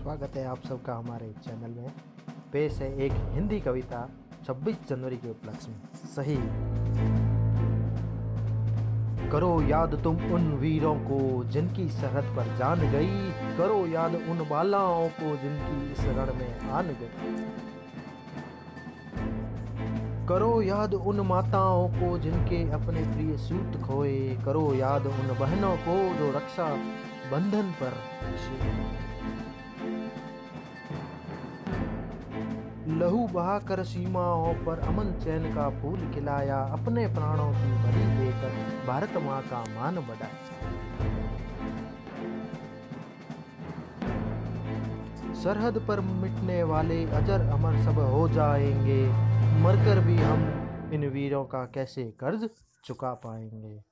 स्वागत है आप सबका हमारे चैनल में। पेश है एक हिंदी कविता 26 जनवरी के उपलक्ष्य में। सही। करो याद तुम उन वीरों को जिनकी सरहद पर जान गई। करो याद उन बालाओं को जिनकी इस रण में आन गई। करो याद उन माताओं को जिनके अपने प्रिय सूत खोए। करो याद उन बहनों को जो रक्षा बंधन पर लहू बहाकर सीमाओं पर अमन चैन का फूल खिलाया, अपने प्राणों की बलि देकर भारत माँ का मान बढ़ाया। सरहद पर मिटने वाले अजर अमर सब हो जाएँगे, मरकर भी हम इन वीरों का कैसे कर्ज चुका पाएँगे?